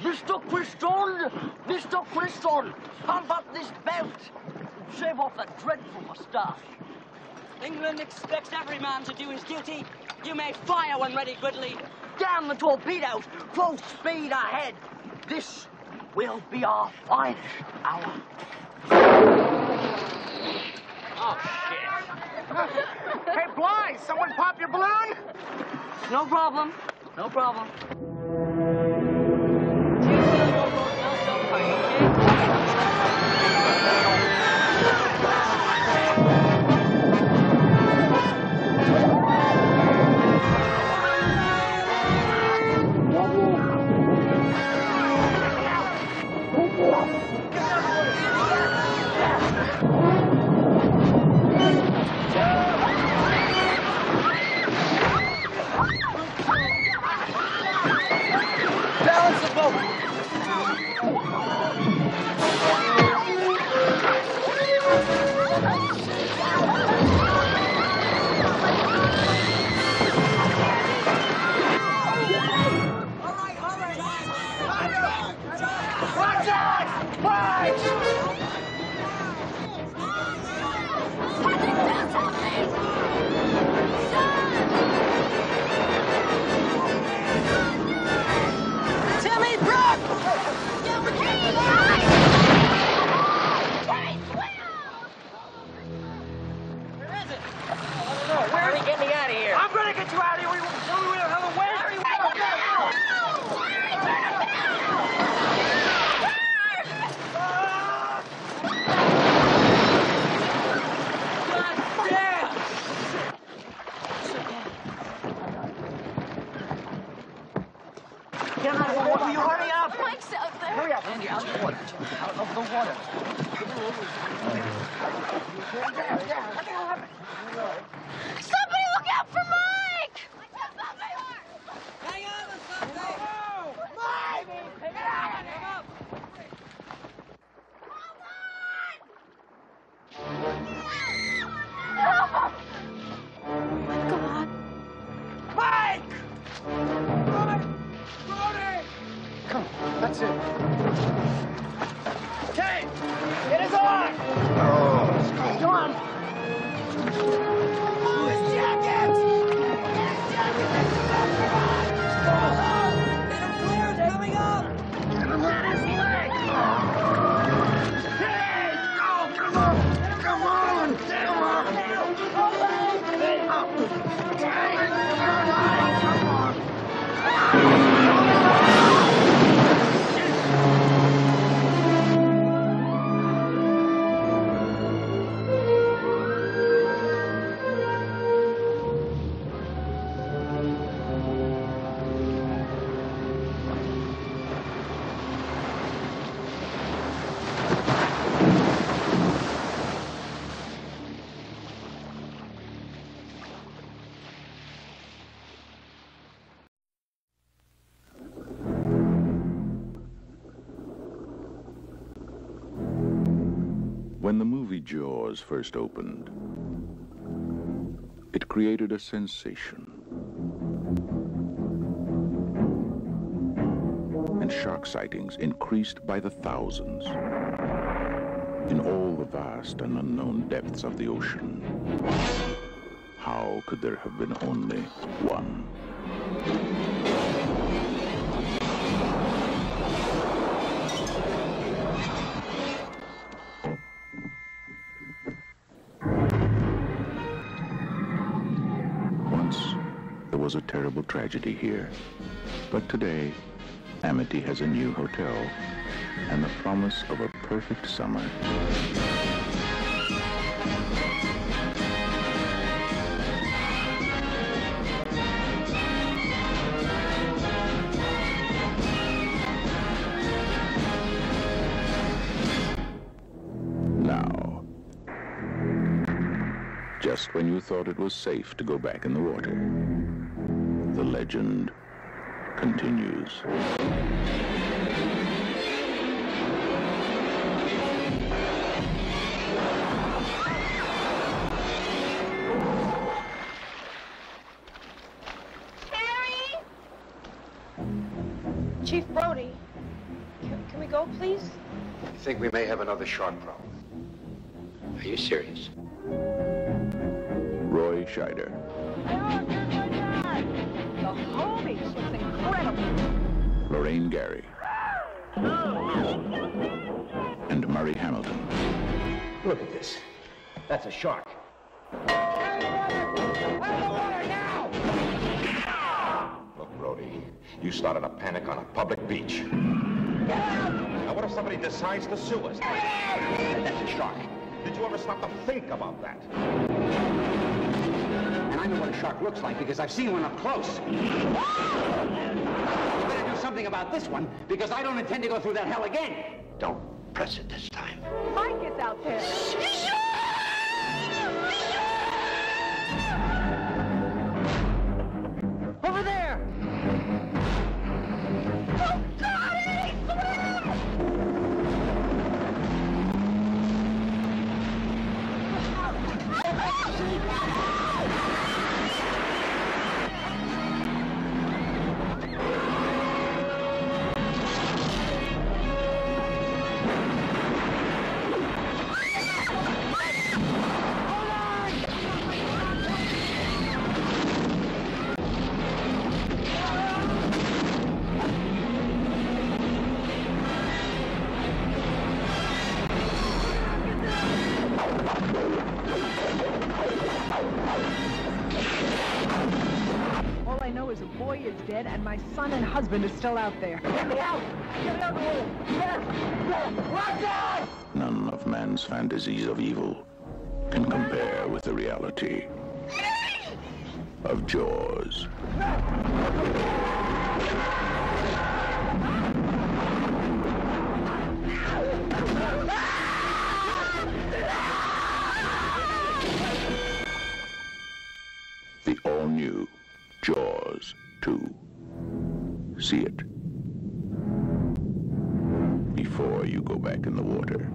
Mr. Criston! Mr. Criston! How about this belt? Shave off that dreadful moustache. England expects every man to do his duty. You may fire when ready, Gridley. Damn the torpedoes! Full speed ahead! This will be our finest hour. Oh, shit. Hey, Bly, someone pop your balloon? No problem. No problem. Balance the boat. Get out of water. Will you hurry up? Mike's out there. Hurry up. Andy, out of the water. Out of the water. Somebody 谢。When the movie Jaws first opened, it created a sensation. And shark sightings increased by the thousands in all the vast and unknown depths of the ocean. How could there have been only one? Was a terrible tragedy here, but today Amity has a new hotel and the promise of a perfect summer. Now, just when you thought it was safe to go back in the water, the legend continues. Chief Brody, Can we go, please? I think we may have another shark problem. Are you serious? Roy Scheider, The homie looks incredible. Lorraine Gary, and Murray Hamilton. Look at this. That's a shark. Look, Brody, you started a panic on a public beach. Now, what if somebody decides to sue us? That's a shark. Did you ever stop to think about that? And I know what a shark looks like because I've seen one up close. You better do something about this one because I don't intend to go through that hell again. Don't press it this time. Mike is out there. I know is a boy is dead and my son and husband is still out there. None of man's fantasies of evil can compare with the reality of Jaws. The all-new Jaws 2. See it before you go back in the water.